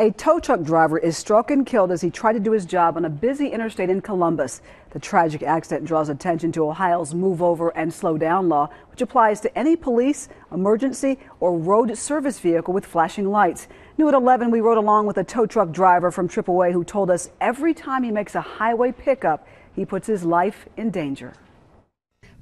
A tow truck driver is struck and killed as he tried to do his job on a busy interstate in Columbus. The tragic accident draws attention to Ohio's move over and slow down law, which applies to any police, emergency, or road service vehicle with flashing lights. New at 11, we rode along with a tow truck driver from AAA who told us every time he makes a highway pickup, he puts his life in danger.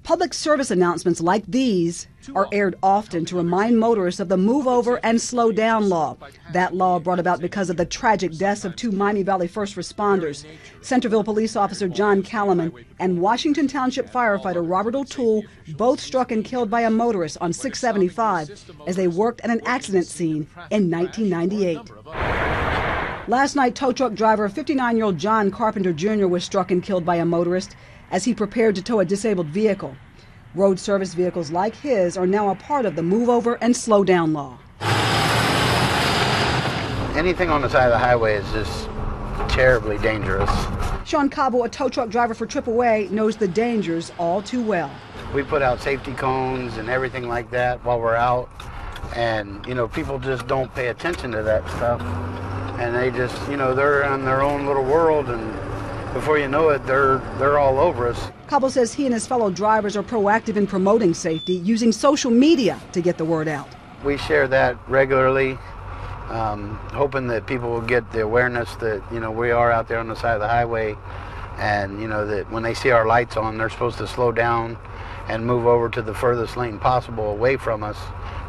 Public service announcements like these are aired often to remind motorists of the move over and slow down law. That law brought about because of the tragic deaths of two Miami Valley first responders, Centerville police officer John Kalaman and Washington Township firefighter Robert O'Toole, both struck and killed by a motorist on 675 as they worked at an accident scene in 1998. Last night, tow truck driver 59 year old John Carpenter Jr. was struck and killed by a motorist as he prepared to tow a disabled vehicle. Road service vehicles like his are now a part of the move over and slow down law. Anything on the side of the highway is just terribly dangerous. Shawn Cobble, a tow truck driver for AAA, knows the dangers all too well. We put out safety cones and everything like that while we're out, and you know people just don't pay attention to that stuff, and they just you know they're in their own little world and before you know it, they're they're all over us. Cobble says he and his fellow drivers are proactive in promoting safety using social media to get the word out. We share that regularly, um, hoping that people will get the awareness that you know we are out there on the side of the highway, and you know that when they see our lights on, they're supposed to slow down and move over to the furthest lane possible away from us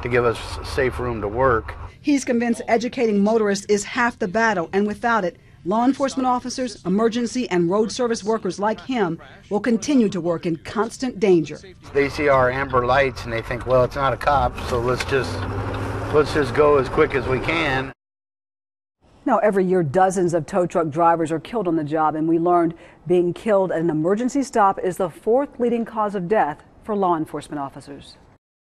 to give us safe room to work. He's convinced educating motorists is half the battle, and without it, Law enforcement officers, emergency, and road service workers like him will continue to work in constant danger. They see our amber lights and they think, well, it's not a cop, so let's just let's just go as quick as we can. Now, every year, dozens of tow truck drivers are killed on the job, and we learned being killed at an emergency stop is the fourth leading cause of death for law enforcement officers.